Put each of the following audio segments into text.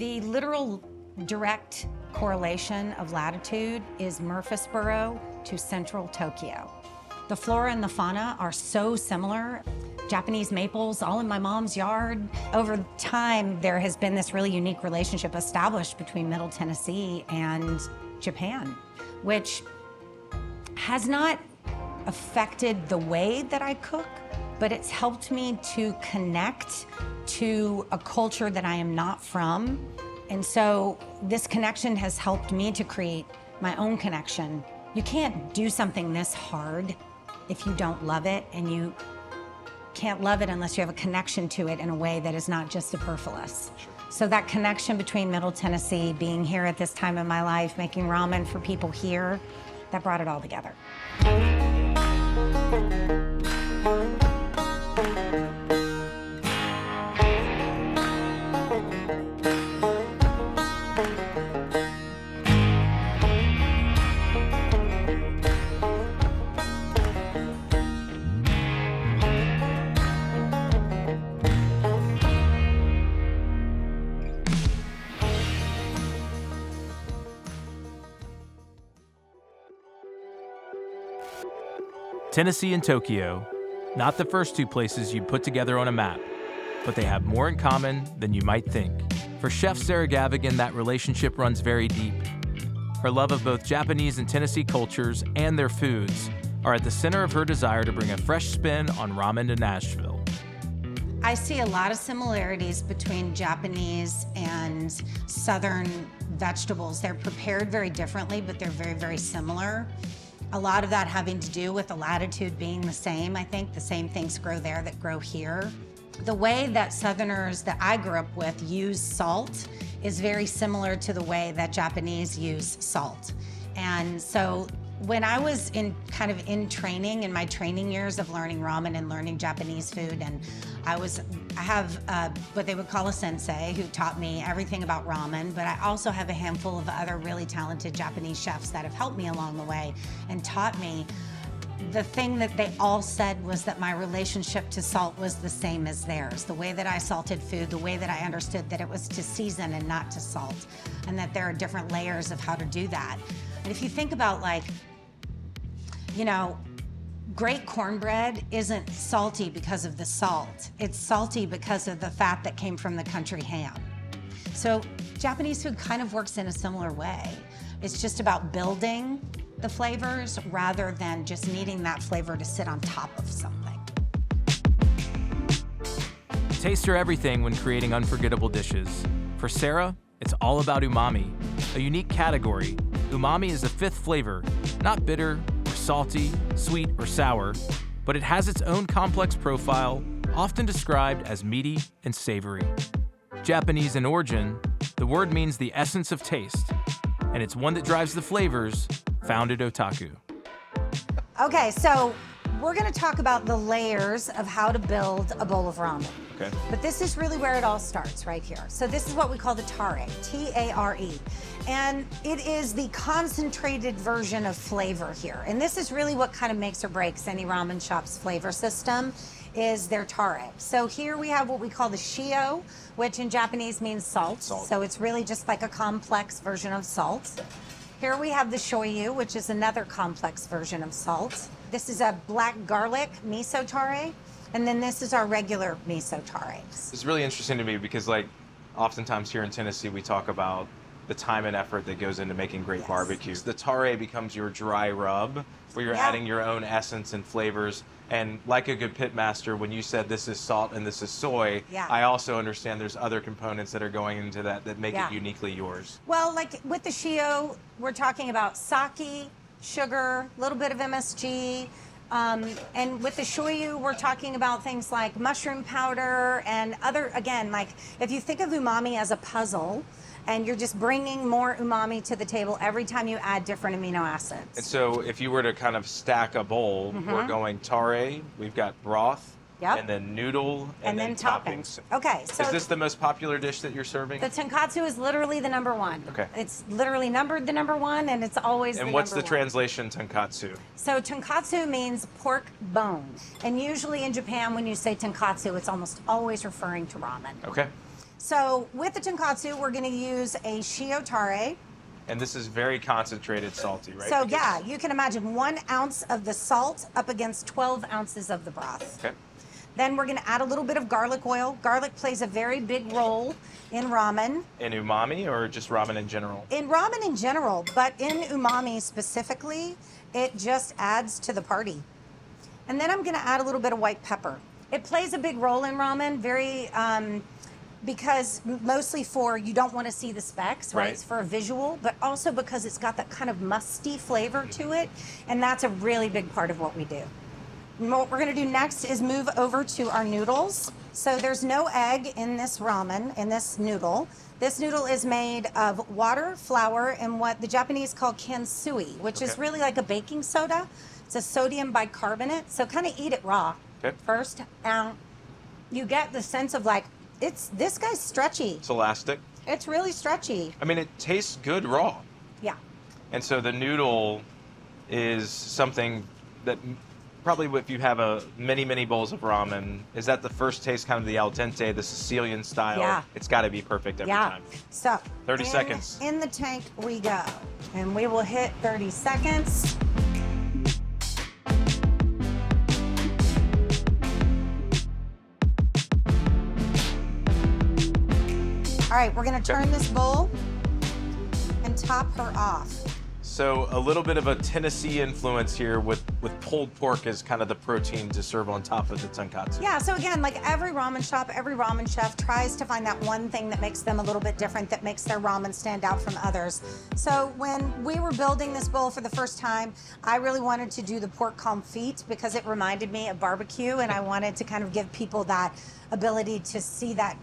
The literal direct correlation of latitude is Murfreesboro to central Tokyo. The flora and the fauna are so similar. Japanese maples all in my mom's yard. Over time, there has been this really unique relationship established between Middle Tennessee and Japan, which has not affected the way that I cook, but it's helped me to connect to a culture that I am not from. And so this connection has helped me to create my own connection. You can't do something this hard if you don't love it, and you can't love it unless you have a connection to it in a way that is not just superfluous. Sure. So that connection between Middle Tennessee, being here at this time in my life, making ramen for people here, that brought it all together. Tennessee and Tokyo, not the first two places you'd put together on a map, but they have more in common than you might think. For Chef Sarah Gavigan, that relationship runs very deep. Her love of both Japanese and Tennessee cultures and their foods are at the center of her desire to bring a fresh spin on ramen to Nashville. I see a lot of similarities between Japanese and Southern vegetables. They're prepared very differently, but they're very, very similar. A lot of that having to do with the latitude being the same. I think the same things grow there that grow here. The way that Southerners that I grew up with use salt is very similar to the way that Japanese use salt. And so when I was in kind of in training in my training years of learning ramen and learning Japanese food, and I was I have uh, what they would call a sensei who taught me everything about ramen, but I also have a handful of other really talented Japanese chefs that have helped me along the way and taught me. The thing that they all said was that my relationship to salt was the same as theirs. The way that I salted food, the way that I understood that it was to season and not to salt, and that there are different layers of how to do that. And if you think about like you know, great cornbread isn't salty because of the salt. It's salty because of the fat that came from the country ham. So Japanese food kind of works in a similar way. It's just about building the flavors rather than just needing that flavor to sit on top of something. Taste everything when creating unforgettable dishes. For Sarah, it's all about umami, a unique category. Umami is the fifth flavor, not bitter salty, sweet, or sour, but it has its own complex profile, often described as meaty and savory. Japanese in origin, the word means the essence of taste, and it's one that drives the flavors found at Otaku. Okay, so we're gonna talk about the layers of how to build a bowl of ramen. Okay. But this is really where it all starts, right here. So this is what we call the tare, T-A-R-E. And it is the concentrated version of flavor here. And this is really what kind of makes or breaks any ramen shop's flavor system is their tare. So here we have what we call the shio, which in Japanese means salt. salt. So it's really just like a complex version of salt. Here we have the shoyu, which is another complex version of salt. This is a black garlic miso tare. And then this is our regular miso tare. It's really interesting to me because like oftentimes here in Tennessee we talk about the time and effort that goes into making great Yes. barbecues. The tare becomes your dry rub where you're Yeah. adding your own essence and flavors. And like a good pitmaster, when you said this is salt and this is soy, Yeah. I also understand there's other components that are going into that that make Yeah. it uniquely yours. Well, like with the Shio, we're talking about sake, sugar, a little bit of MSG. Um, and with the shoyu, we're talking about things like mushroom powder and other, again, like if you think of umami as a puzzle and you're just bringing more umami to the table every time you add different amino acids. And so if you were to kind of stack a bowl, we're going tare, we've got broth, Mm-hmm. Yep. and then noodle, And then toppings. Okay, so- is this the most popular dish that you're serving? the tonkotsu is literally the number one. Okay. It's literally numbered the number one and it's always and the what's the one. translation tonkotsu? So tonkotsu means pork bone. And usually in Japan, when you say tonkotsu, it's almost always referring to ramen. Okay. So with the tonkotsu, we're going to use a shiotare. And this is very concentrated salty, right? So Because- yeah, you can imagine one ounce of the salt up against 12 ounces of the broth. Okay. Then we're going to add a little bit of garlic oil. Garlic plays a very big role in ramen, In umami or just ramen in general? in ramen in general, but in umami specifically, it just adds to the party. And then I'm going to add a little bit of white pepper. It plays a big role in ramen, very um, because mostly for you don't want to see the specks, right? Right. It's for a visual, but also because it's got that kind of musty flavor to it, and that's a really big part of what we do. What we're going to do next is move over to our noodles. So there's no egg in this ramen, in this noodle. This noodle is made of water, flour, and what the Japanese call kansui, which is really like a baking soda. It's a sodium bicarbonate. So kind of eat it raw Okay. first. And you get the sense of like, it's this guy's stretchy. It's elastic. It's really stretchy. I mean, it tastes good raw. Yeah. And so the noodle is something that probably if you have a many many bowls of ramen, is that the first taste kind of the al dente, the Sicilian style? Yeah. It's got to be perfect every yeah. time. So 30 in- seconds. In the tank we go. And we will hit 30 seconds. All right, we're gonna turn this bowl and top her off. So a little bit of a Tennessee influence here with with pulled pork as kind of the protein to serve on top of the tonkotsu. Yeah, so again, like every ramen shop, every ramen chef tries to find that one thing that makes them a little bit different, that makes their ramen stand out from others. So when we were building this bowl for the first time, I really wanted to do the pork confit because it reminded me of barbecue, and I wanted to kind of give people that ability to see that,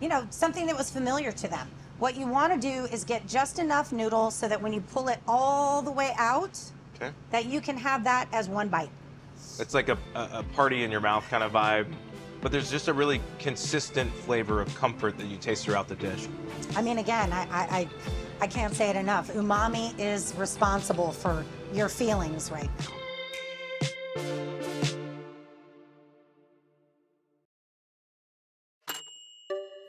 you know, something that was familiar to them. What you want to do is get just enough noodle so that when you pull it all the way out, Okay. that you can have that as one bite. It's like a, a, party in your mouth kind of vibe, but there's just a really consistent flavor of comfort that you taste throughout the dish. I mean, again, I, I, I, I can't say it enough. Umami is responsible for your feelings right now.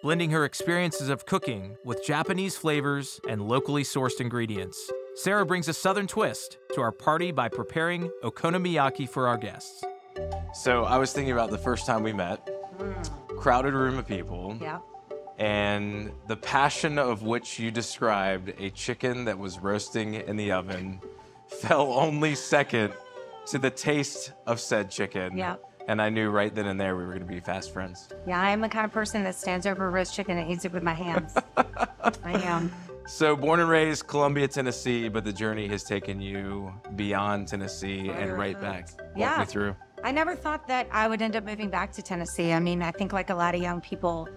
Blending her experiences of cooking with Japanese flavors and locally sourced ingredients. Sarah brings a southern twist to our party by preparing okonomiyaki for our guests. So I was thinking about the first time we met, mm. crowded room of people, Yeah. and the passion of which you described a chicken that was roasting in the oven fell only second to the taste of said chicken. Yeah. And I knew right then and there we were going to be fast friends. Yeah, I am the kind of person that stands over a roast chicken and eats it with my hands. I am. So, born and raised Columbia, Tennessee, but the journey has taken you beyond Tennessee and right back. Walk Yeah. me through. I never thought that I would end up moving back to Tennessee. I mean, I think like a lot of young people,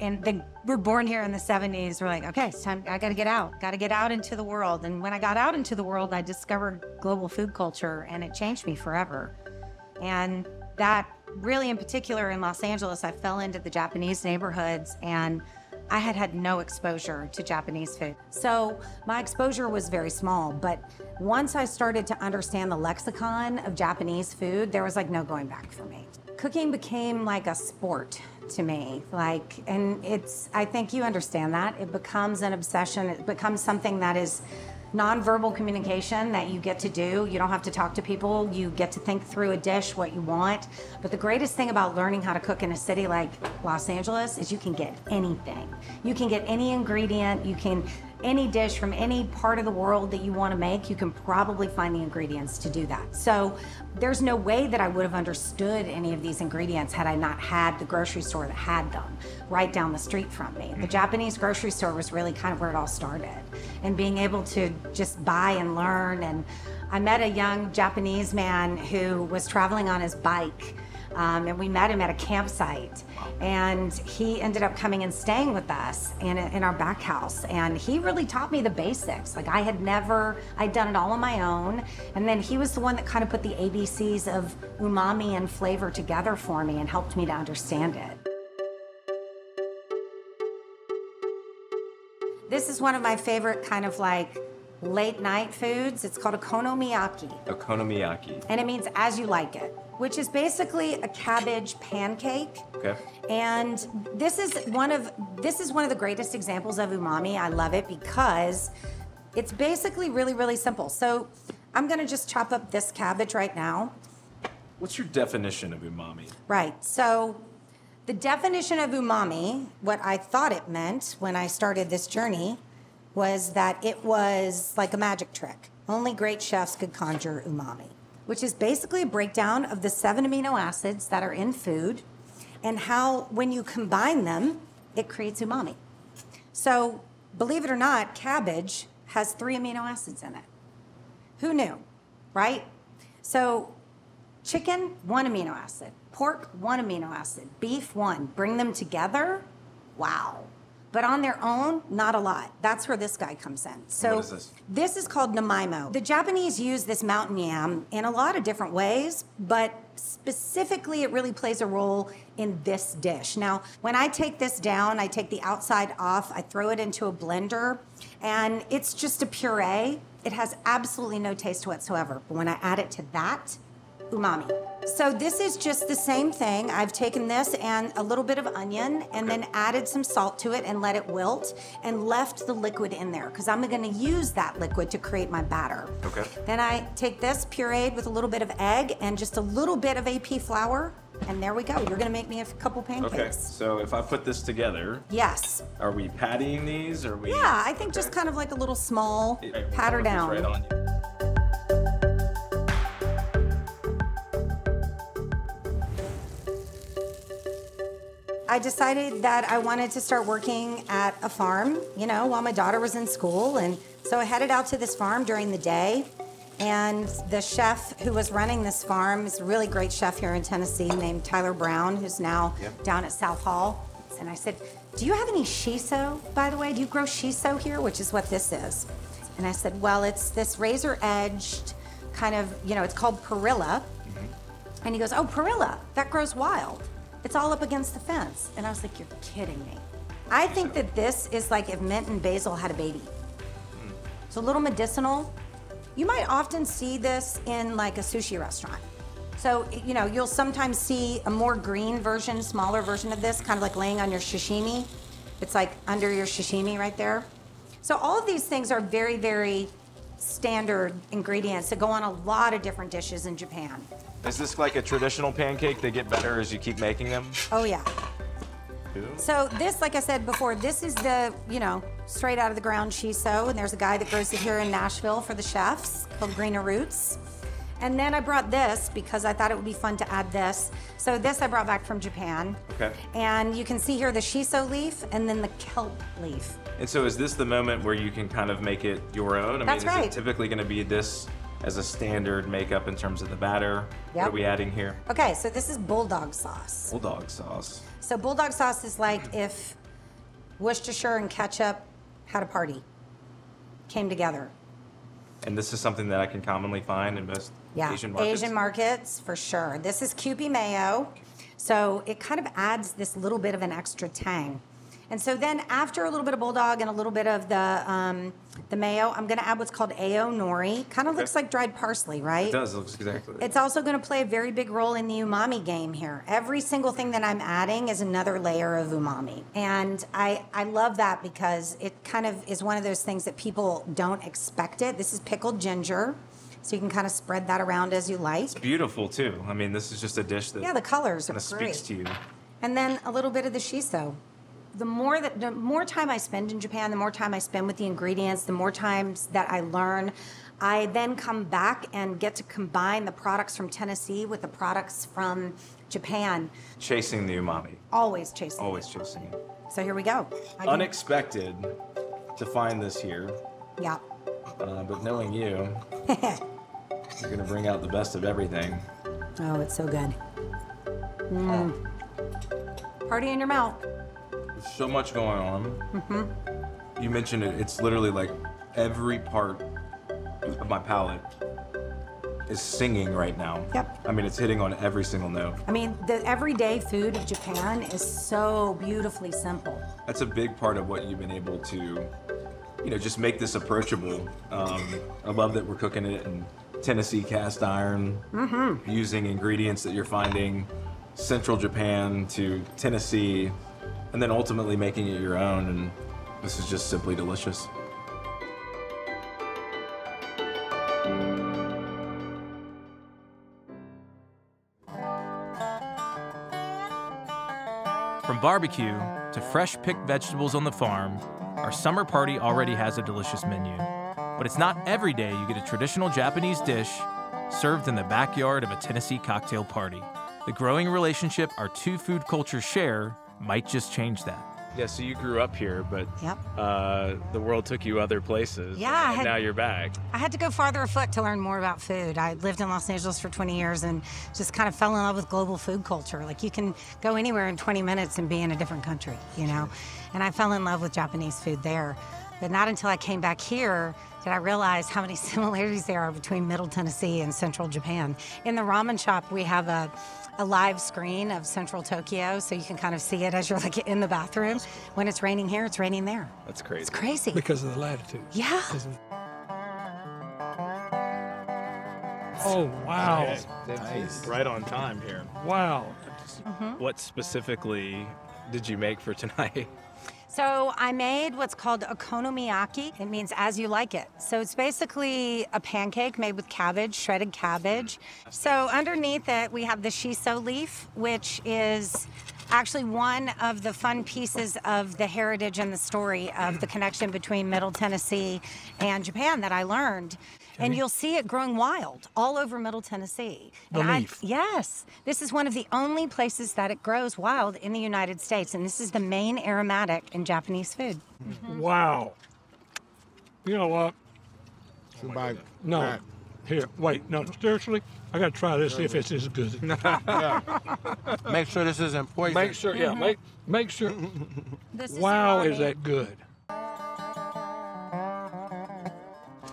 and they were born here in the 70s, were like, okay, it's time, I gotta get out, gotta get out into the world. And when I got out into the world, I discovered global food culture and it changed me forever. And that really, in particular, in Los Angeles, I fell into the Japanese neighborhoods and I had had no exposure to Japanese food. So my exposure was very small, but once I started to understand the lexicon of Japanese food, there was like no going back for me. Cooking became like a sport to me. Like, and it's, I think you understand that. It becomes an obsession, it becomes something that is nonverbal communication that you get to do. You don't have to talk to people. You get to think through a dish, what you want. But the greatest thing about learning how to cook in a city like Los Angeles is you can get anything. You can get any ingredient. You can any dish from any part of the world that you want to make, you can probably find the ingredients to do that. So there's no way that I would have understood any of these ingredients had I not had the grocery store that had them right down the street from me. The mm-hmm. Japanese grocery store was really kind of where it all started. And being able to just buy and learn. And I met a young Japanese man who was traveling on his bike. Um, and we met him at a campsite. And he ended up coming and staying with us in, in our back house. And he really taught me the basics. Like i had never i'd done it all on my own. And then he was the one that kind of put the abcs of umami and flavor together for me and helped me to understand it. This is one of my favorite kind of like late night foods. It's called okonomiyaki, Okonomiyaki. and it means as you like it, which is basically a cabbage pancake. Okay. And this is one of this is one of the greatest examples of umami. I love it because it's basically really really simple. So I'm going to just chop up this cabbage right now. What's your definition of umami? Right. So the definition of umami, what I thought it meant when I started this journey, was that it was like a magic trick. Only great chefs could conjure umami, which is basically a breakdown of the seven amino acids that are in food and how, when you combine them, it creates umami. So, believe it or not, cabbage has three amino acids in it. Who knew, right? So, chicken, one amino acid. Pork, one amino acid. Beef, one. Bring them together, wow. But on their own, not a lot. That's where this guy comes in. So what is this? this is called nagaimo. The Japanese use this mountain yam in a lot of different ways, but specifically, it really plays a role in this dish. Now, when I take this down, I take the outside off, I throw it into a blender, and it's just a puree. It has absolutely no taste whatsoever. But when I add it to that, umami. So this is just the same thing. I've taken this and a little bit of onion and then added some salt to it and let it wilt and left the liquid in there because I'm going to use that liquid to create my batter. Okay. Then I take this pureed with a little bit of egg and just a little bit of AP flour and there we go. You're going to make me a couple pancakes. Okay. So if I put this together, Yes. are we pattying these? Or are we? Yeah, I think just kind of like a little small patter down. Right I decided that I wanted to start working at a farm, you know, while my daughter was in school. And so I headed out to this farm during the day. And the chef who was running this farm is a really great chef here in Tennessee named Tyler Brown, who's now Yep. down at Southall. And I said, Do you have any shiso, by the way? Do you grow shiso here? Which is what this is. And I said, Well, it's this razor edged kind of, you know, it's called perilla. Mm-hmm. And he goes, Oh, perilla, that grows wild. It's all up against the fence. And I was like, You're kidding me. I think that this is like if mint and basil had a baby. It's a little medicinal. You might often see this in like a sushi restaurant. So, you know, you'll sometimes see a more green version, smaller version of this, kind of like laying on your sashimi. It's like under your sashimi right there. So, all of these things are very, very standard ingredients that go on a lot of different dishes in Japan. Is this like a traditional pancake? They get better as you keep making them. Oh, yeah. So this, like I said before, this is the, you know, straight out of the ground shiso. And there's a guy that grows it here in Nashville for the chefs called Greener Roots. And then I brought this because I thought it would be fun to add this. So this I brought back from Japan. Okay. And you can see here the shiso leaf and then the kelp leaf. And so is this the moment where you can kind of make it your own? I That's mean, right. is it typically going to be this as a standard makeup in terms of the batter? What are we adding here? Okay, so this is bulldog sauce. Bulldog sauce. So bulldog sauce is like if Worcestershire and ketchup had a party, came together. And this is something that I can commonly find in most Yeah, Asian markets. markets, for sure. This is Kewpie mayo, so it kind of adds this little bit of an extra tang. And so then after a little bit of bulldog and a little bit of the um, the mayo, I'm going to add what's called ao nori. Kind of looks like dried parsley, right? It does. It looks exactly. It's also going to play a very big role in the umami game here. Every single thing that I'm adding is another layer of umami. And I, I love that because it kind of is one of those things that people don't expect it. This is pickled ginger. So you can kind of spread that around as you like. It's beautiful too. I mean, this is just a dish that Yeah, the colors are kind of great. speaks to you. And then a little bit of the shiso. The more that the more time I spend in Japan, the more time I spend with the ingredients, the more times that I learn. I then come back and get to combine the products from Tennessee with the products from Japan. Chasing the umami. Always chasing. it. Always chasing it. So here we go. I Unexpected to find this here, yeah. uh, but knowing you, you're gonna bring out the best of everything. Oh, it's so good. Mm. Party in your mouth. So much going on. Mm-hmm. You mentioned it. It's literally like every part of my palate is singing right now. Yep. I mean, it's hitting on every single note. I mean, the everyday food of Japan is so beautifully simple. That's a big part of what you've been able to you know, just make this approachable. Um, I love that we're cooking it in Tennessee cast iron, using ingredients that you're finding central Japan to Tennessee, and then ultimately making it your own. And this is just simply delicious. From barbecue to fresh picked vegetables on the farm, our summer party already has a delicious menu. But it's not every day you get a traditional Japanese dish served in the backyard of a Tennessee cocktail party. The growing relationship our two food cultures share might just change that. Yeah, so you grew up here, but Yep. uh, the world took you other places. Yeah, and had- now you're back. I had to go farther afoot to learn more about food. I lived in Los Angeles for 20 years and just kind of fell in love with global food culture. Like you can go anywhere in 20 minutes and be in a different country, you know? And I fell in love with Japanese food there. But not until I came back here did I realize how many similarities there are between Middle Tennessee and Central Japan. In the ramen shop, we have a a live screen of central Tokyo, so you can kind of see it as you're like in the bathroom. When it's raining here, it's raining there. That's crazy. It's crazy. because of the latitude. Yeah. Because of- Oh wow! Right on time here. Wow! Mm-hmm. What specifically did you make for tonight? So I made what's called okonomiyaki. It means as you like it. So it's basically a pancake made with cabbage, shredded cabbage. So underneath it, we have the shiso leaf, which is actually one of the fun pieces of the heritage and the story of the connection between Middle Tennessee and Japan that I learned. And you'll see it growing wild all over Middle Tennessee. The And I- Yes, this is one of the only places that it grows wild in the United States, and this is the main aromatic in Japanese food. Mm-hmm. Wow! You know what? Somebody, No. Right. Here, wait. No, seriously, I got to try this. See if it's as good. Make sure this isn't poison. make sure. Yeah. Mm-hmm. Make make sure. This Wow! Is umami. that good?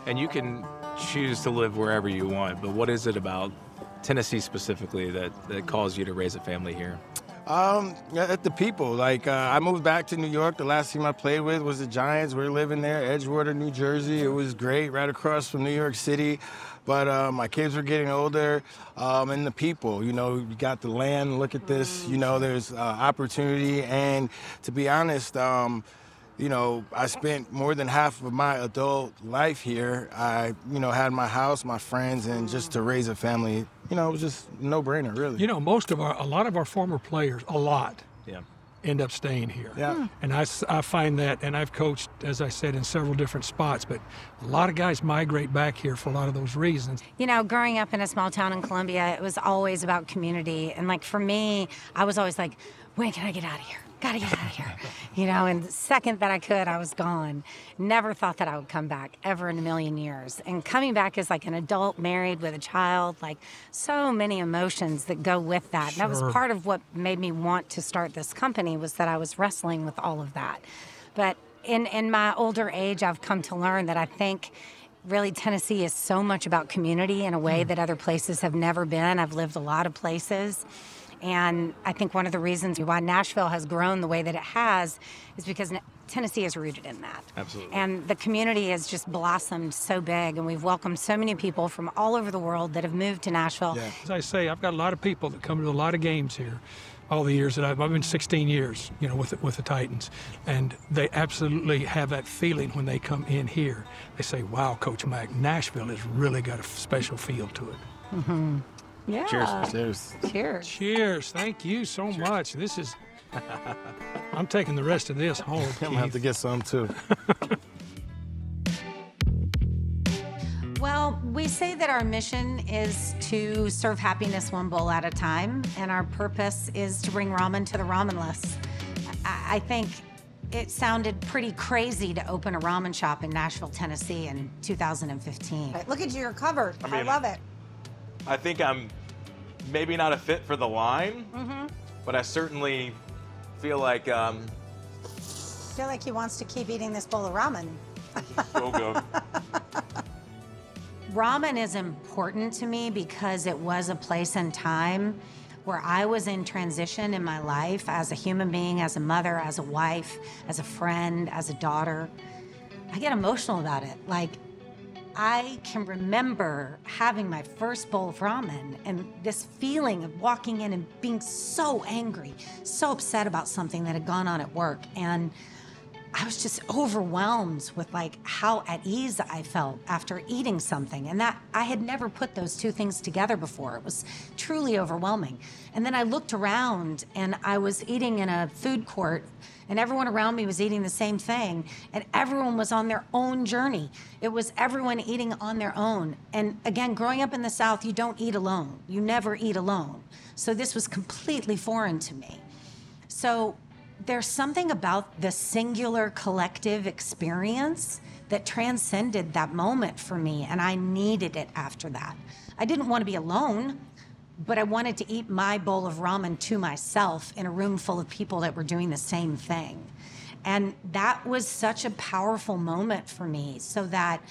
And you can choose to live wherever you want, but what is it about Tennessee specifically that, that caused you to raise a family here? Um, at the people. Like uh, I moved back to New York. The last team I played with was the Giants. We are living there, Edgewater, New Jersey. It was great, right across from New York City. But uh, my kids were getting older, um, and the people. You know, you got the land. Look at this. You know, there's uh, opportunity, and to be honest. Um, you know, I spent more than half of my adult life here. I, you know, had my house, my friends, and just to raise a family, you know, it was just no brainer, really. You know, most of our, a lot of our former players, a lot, Yeah. end up staying here. Yeah. Hmm. And I, I find that, and I've coached, as I said, in several different spots, but a lot of guys migrate back here for a lot of those reasons. You know, growing up in a small town in Columbia, it was always about community. And like for me, I was always like, when can I get out of here? Gotta get out of here. You know, and the second that I could, I was gone. Never thought that I would come back ever in a million years. And coming back as like an adult married with a child, like so many emotions that go with that. And that was part of what made me want to start this company was that I was wrestling with all of that. But in, in my older age, I've come to learn that I think really Tennessee is so much about community in a way hmm. that other places have never been. I've lived a lot of places. And I think one of the reasons why Nashville has grown the way that it has is because Tennessee is rooted in that. Absolutely. And the community has just blossomed so big, and we've welcomed so many people from all over the world that have moved to Nashville. Yeah. As I say, I've got a lot of people that come to a lot of games here. All the years that I've, I've been 16 years, you know, with the, with the Titans, and they absolutely have that feeling when they come in here. They say, "Wow, Coach Mac, Nashville has really got a special feel to it." Mm-hmm. Yeah. Cheers. Cheers. Cheers! Thank you so much. This is. I'm taking the rest of this home. I'm gonna have to get some too. Well, we say that our mission is to serve happiness one bowl at a time, and our purpose is to bring ramen to the ramenless. I, I think it sounded pretty crazy to open a ramen shop in Nashville, Tennessee in 2015. Look at you, you're covered. I, love it. I think I'm maybe not a fit for the line, but I certainly feel like um, I feel like he wants to keep eating this bowl of ramen. we'll go. Ramen is important to me because it was a place and time where I was in transition in my life as a human being, as a mother, as a wife, as a friend, as a daughter. I get emotional about it. Like, I can remember having my first bowl of ramen and this feeling of walking in and being so angry, so upset about something that had gone on at work. And I was just overwhelmed with like how at ease I felt after eating something. And that I had never put those two things together before. It was truly overwhelming. And then I looked around and I was eating in a food court and everyone around me was eating the same thing and everyone was on their own journey. It was everyone eating on their own. And again, growing up in the South, you don't eat alone. You never eat alone. So this was completely foreign to me. So there's something about the singular collective experience that transcended that moment for me, and I needed it after that. I didn't want to be alone, but I wanted to eat my bowl of ramen to myself in a room full of people that were doing the same thing. And that was such a powerful moment for me, so that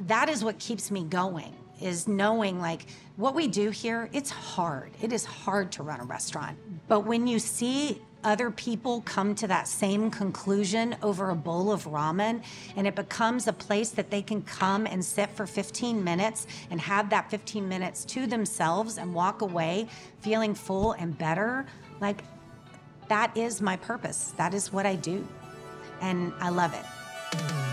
that is what keeps me going is knowing like what we do here it's hard it is hard to run a restaurant but when you see other people come to that same conclusion over a bowl of ramen and it becomes a place that they can come and sit for 15 minutes and have that 15 minutes to themselves and walk away feeling full and better. Like that is my purpose. That is what i do. And i love it